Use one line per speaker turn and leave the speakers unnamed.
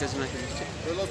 explicación es los